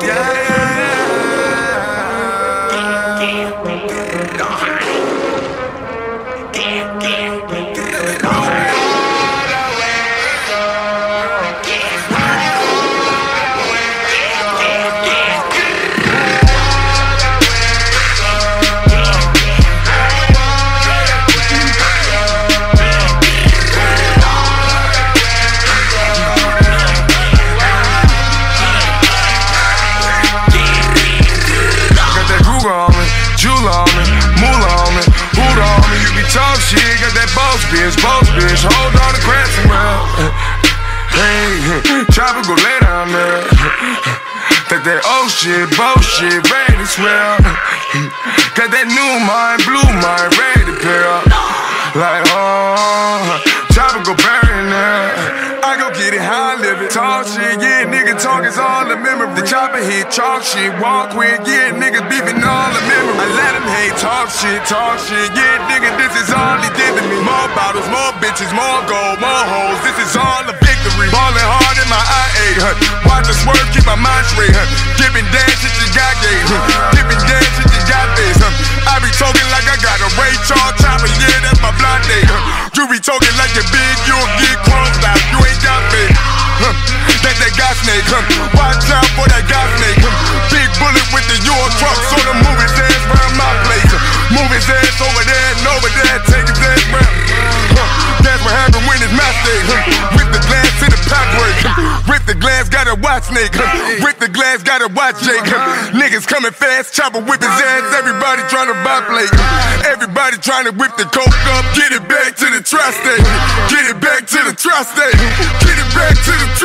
Got Jula on me, Moolah on me, Buddha on me. You be talk shit, got that boss bitch, boss bitch. Hold on to cranston, man. Hey, go lay down there. That that old shit, bullshit, ready to swell. Got that new mind, blue mind, ready to pair. Like, oh, how I live it. Talk shit, yeah, nigga talk is all the memory. The chopper hit, chalk shit, walk with, yeah, niggas beefing all the memory. I let him hate, talk shit, talk shit, yeah, nigga, this is all he to me. More bottles, more bitches, more gold, more hoes, this is all a victory. Ballin' hard in my IA, huh? Watch the swerve, keep my mind straight, huh? Dipping dance, shit you got gay, huh? Dipping dance, shit you got face, huh? I be talking like I got a Ray Charles chopper, yeah, that's my blind day, huh? You be talking like you're big, you'll get out for that got snake. Big bullet with the Euro truck, so the his ass round my place. Move his ass over there and over there, take his ass round. That's what happened when it's my huh? With the glass to the work, huh? With the glass, gotta watch snake? With the glass, gotta watch Jake. Niggas coming fast, chopper whip his ass, everybody trying to buy plate. Everybody trying to whip the coke up, get it back to the tri-state. Get it back to the tri-state. Get it back to the tri-state.